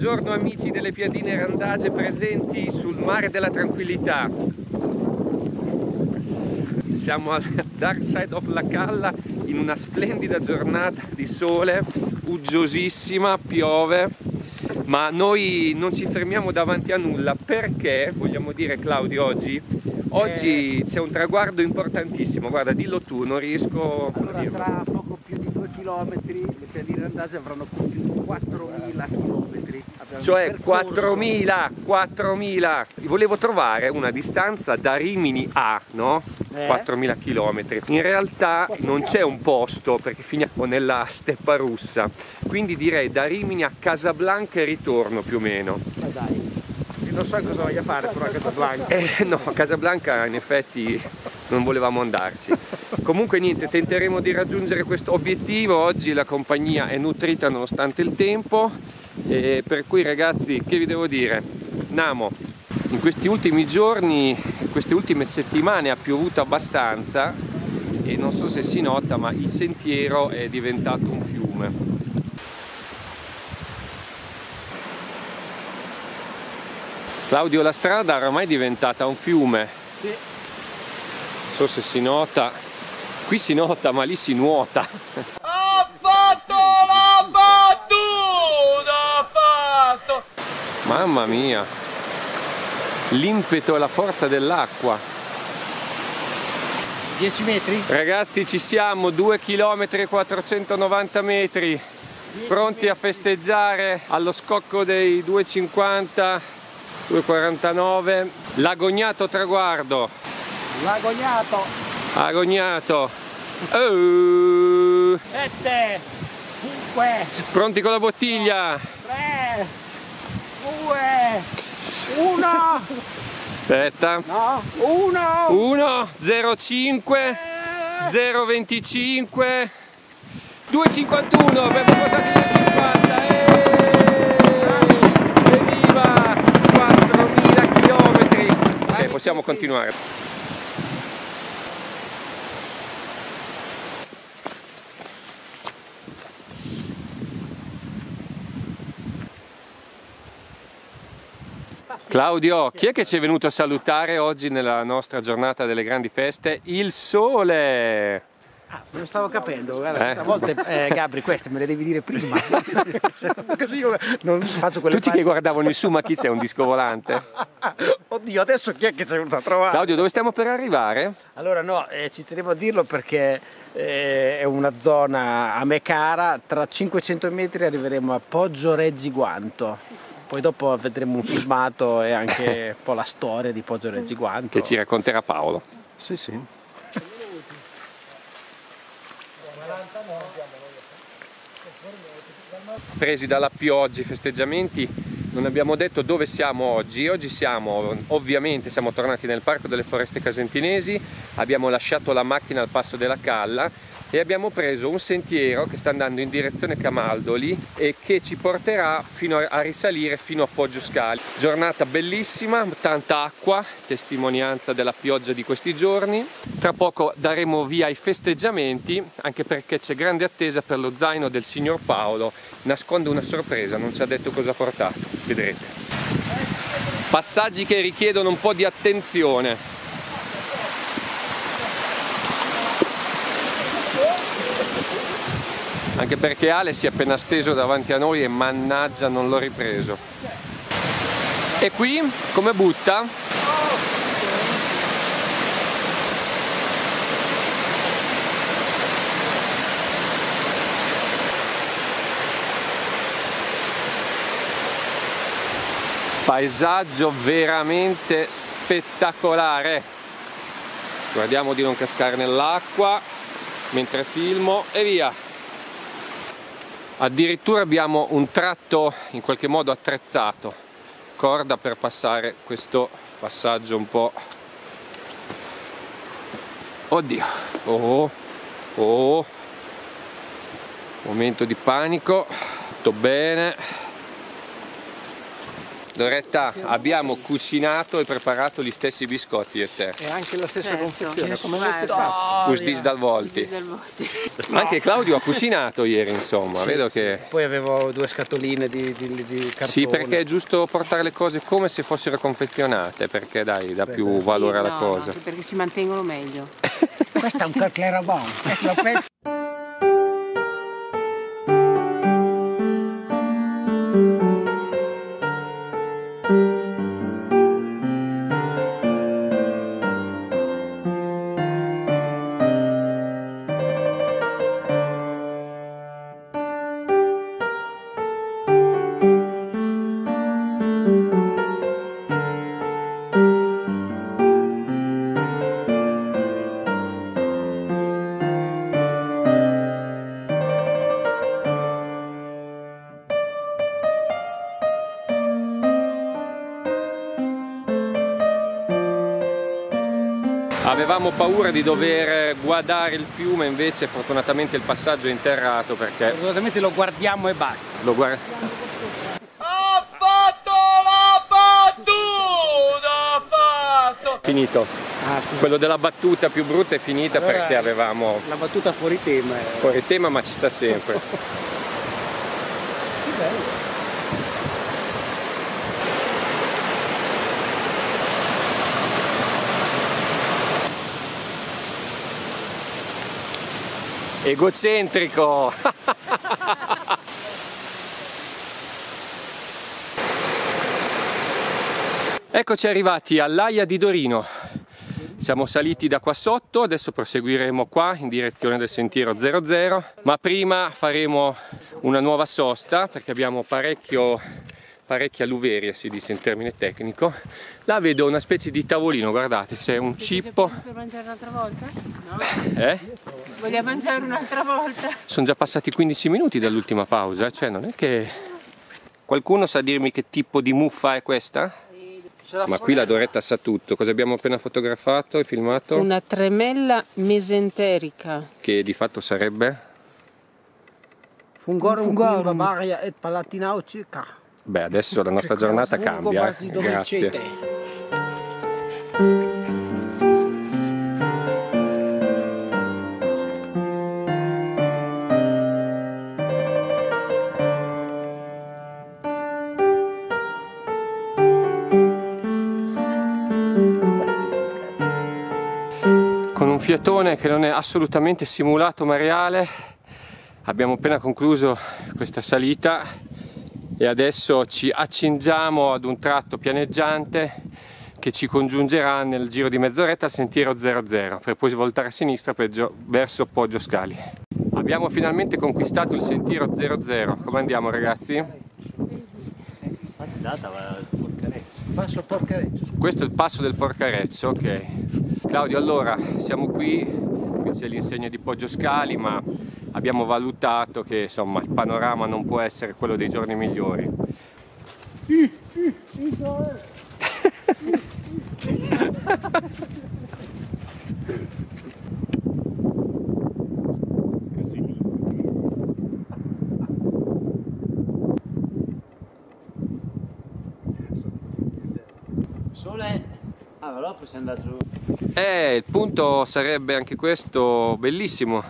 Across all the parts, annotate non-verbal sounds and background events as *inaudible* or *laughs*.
Buongiorno amici delle piadine randage presenti sul mare della tranquillità. Siamo al *laughs* Dark Side of La Calla in una splendida giornata di sole, uggiosissima, piove, ma noi non ci fermiamo davanti a nulla perché, vogliamo dire Claudio oggi, oggi eh... c'è un traguardo importantissimo, guarda dillo tu, non riesco allora, a dirlo. Chilometri le piadine randage avranno di 4.000 chilometri. Cioè 4.000, 4.000. Volevo trovare una distanza da Rimini a, no? Eh? 4.000 km. In realtà non c'è un posto perché finiamo nella steppa russa. Quindi direi da Rimini a Casablanca e ritorno più o meno. Ma dai. Non so cosa voglia fare però a Casablanca. Eh no, a Casablanca in effetti non volevamo andarci. *laughs* Comunque niente, tenteremo di raggiungere questo obiettivo. Oggi la compagnia è nutrita nonostante il tempo. E per cui ragazzi, che vi devo dire? Namo, in questi ultimi giorni, queste ultime settimane ha piovuto abbastanza e non so se si nota ma il sentiero è diventato un fiume. Claudio, la strada ormai è diventata un fiume. Sì. So se si nota. Qui si nota ma lì si nuota. Ha fatto la battuta! Ha fatto! Mamma mia! l'impeto e la forza dell'acqua 10 metri? Ragazzi ci siamo, 2 km e 490 metri pronti a festeggiare allo scocco dei 2,50 2,49 l'agognato traguardo l'agognato agognato oh. 7 5 pronti con la bottiglia 3 2 uno! Aspetta. No, uno! 1, 0, 5, 0, 25, 2,51, abbiamo passato i 2,50, evviva! 4.000 km! Ok, possiamo continuare. Claudio, chi è che ci è venuto a salutare oggi nella nostra giornata delle grandi feste? Il sole! Ah, me lo stavo capendo, guarda, eh? volte eh, Gabri queste me le devi dire prima, *laughs* così io non faccio quelle Tutti facce. che guardavano in su, ma chi c'è, un disco volante? *laughs* Oddio, adesso chi è che ci è venuto a trovare? Claudio, dove stiamo per arrivare? Allora no, eh, ci tenevo a dirlo perché eh, è una zona a me cara, tra 500 metri arriveremo a Poggio Reggi Guanto poi dopo vedremo un filmato e anche *laughs* un po' la storia di Poggio Reggi Guanto. Che ci racconterà Paolo. Sì, sì. Presi dalla pioggia i festeggiamenti, non abbiamo detto dove siamo oggi. Oggi siamo, ovviamente, siamo tornati nel Parco delle Foreste Casentinesi, abbiamo lasciato la macchina al passo della Calla e abbiamo preso un sentiero che sta andando in direzione Camaldoli e che ci porterà fino a risalire fino a Poggio Scali. Giornata bellissima, tanta acqua, testimonianza della pioggia di questi giorni. Tra poco daremo via ai festeggiamenti anche perché c'è grande attesa per lo zaino del signor Paolo. Nasconde una sorpresa, non ci ha detto cosa ha portato, vedrete. Passaggi che richiedono un po' di attenzione. Anche perché Ale si è appena steso davanti a noi e mannaggia non l'ho ripreso. E qui come butta? paesaggio veramente spettacolare. Guardiamo di non cascare nell'acqua mentre filmo e via addirittura abbiamo un tratto in qualche modo attrezzato corda per passare questo passaggio un po' oddio. Oh oh. Momento di panico. Tutto bene Doretta, abbiamo cucinato e preparato gli stessi biscotti e te. E anche la stessa Certo. confezione, come Guarda. avete fatto? Usdis dal volti. Volte. Anche Claudio ha cucinato ieri, insomma, Sì, vedo sì. che... Poi avevo due scatoline di, di, di cartone. Sì, perché è giusto portare le cose come se fossero confezionate, perché dai, dà più Sì, valore alla No, cosa. no, perché si mantengono meglio. Questo è un calclerabon. *laughs* Avevamo paura di dover guardare il fiume, invece fortunatamente il passaggio è interrato perché Assolutamente lo guardiamo e basta. lo guarda... Ha fatto la battuta! Ha fatto! Finito. Ah. Quello della battuta più brutta è finita Allora- perché avevamo La battuta fuori tema. è- fuori tema ma ci sta sempre. *laughs* Che bello. Egocentrico! Eccoci arrivati all'Aia di Dorino. Siamo saliti da qua sotto, adesso proseguiremo qua in direzione del sentiero 00, ma prima faremo una nuova sosta perché abbiamo parecchio, parecchia luveria, si dice in termine tecnico. Là vedo una specie di tavolino, guardate, c'è un cippo. Per mangiare un'altra volta? No? Eh? Vogliamo mangiare un'altra volta? Sono già passati 15 minuti dall'ultima pausa, cioè non è che... Qualcuno sa dirmi che tipo di muffa è questa? Ma qui la Doretta sa tutto. Cosa abbiamo appena fotografato e filmato? Una tremella mesenterica. Che di fatto sarebbe? Fungorum Fungorum. cum Bavaria et Palatinaucica. Beh, adesso la nostra giornata cambia. eh. Grazie. Fiatone che non è assolutamente simulato ma reale, abbiamo appena concluso questa salita e adesso ci accingiamo ad un tratto pianeggiante che ci congiungerà nel giro di mezz'oretta al sentiero 00 per poi svoltare a sinistra verso Poggio Scali. Abbiamo finalmente conquistato il sentiero 00. Come andiamo ragazzi? Passo porcareggio. Questo è il passo del Porcareccio, ok. Claudio, allora siamo qui, qui c'è l'insegna di Poggio Scali, ma abbiamo valutato che insomma il panorama non può essere quello dei giorni migliori. Sole. Ah, allora sei andato giù. Eh, il punto sarebbe anche questo bellissimo.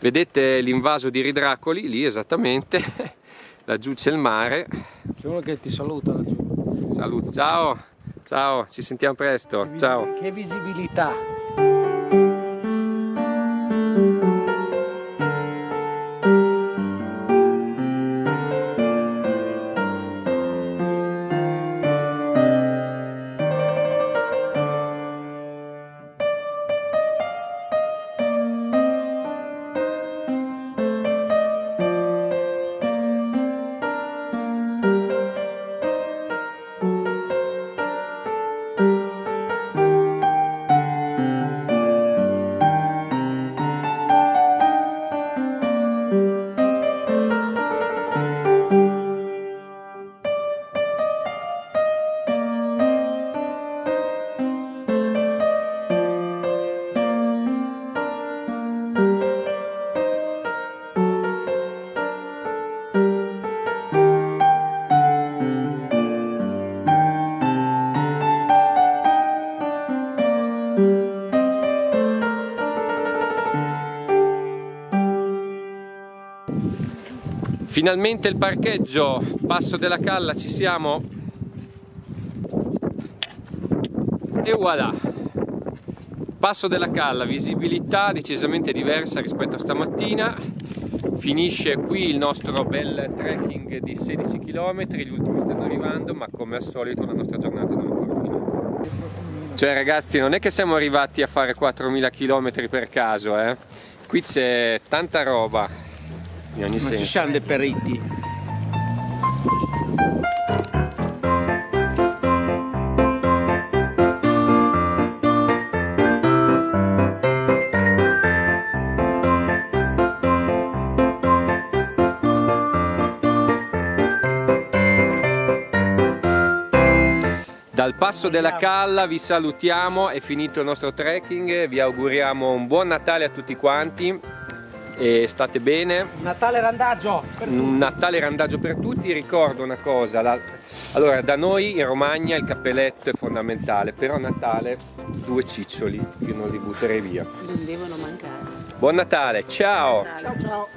Vedete l'invaso di Ridracoli, lì esattamente. *laughs* Laggiù c'è il mare. C'è uno che ti saluta laggiù. Saluti, ciao, ciao, ci sentiamo presto, ciao. Che visibilità. Finalmente il parcheggio, passo della Calla, ci siamo. E voilà! Passo della Calla, visibilità decisamente diversa rispetto a stamattina. Finisce qui il nostro bel trekking di 16 km, gli ultimi stanno arrivando, ma come al solito la nostra giornata non è ancora finita. Cioè ragazzi, non è che siamo arrivati a fare 4000 km per caso, eh? Qui c'è tanta roba, in ogni Ma senso. ci siamo dei peritti. Dal passo della Calla vi salutiamo, è finito il nostro trekking, vi auguriamo un buon Natale a tutti quanti e state bene. Natale randaggio! Un Natale randaggio per tutti, ricordo una cosa, la- allora da noi in Romagna il cappelletto è fondamentale, però a Natale due ciccioli io non li butterei via. Non devono mancare. Buon Natale, ciao! Ciao ciao.